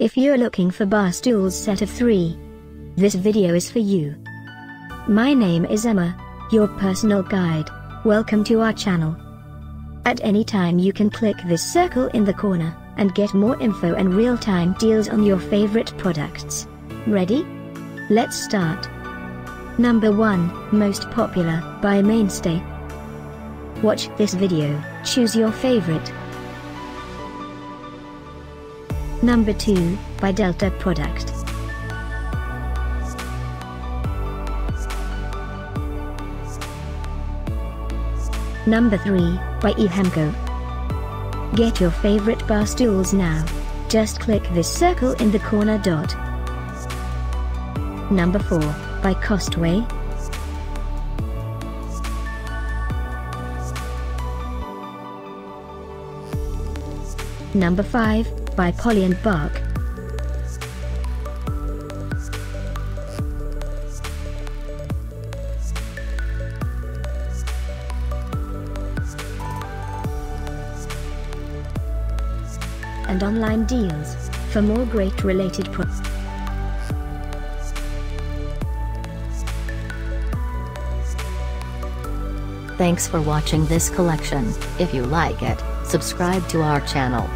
If you're looking for bar stools set of 3, this video is for you. My name is Emma, your personal guide. Welcome to our channel. At any time you can click this circle in the corner, and get more info and real-time deals on your favorite products. Ready? Let's start. Number 1, Most Popular, by Mainstay. Watch this video, choose your favorite. Number 2, by Delta Product. Number 3, by Ehemco. Get your favorite bar stools now. Just click this circle in the corner dot. Number 4, by Costway. Number 5, by Poly and Bark. and online deals. For more great related products. Thanks for watching this collection. If you like it, subscribe to our channel.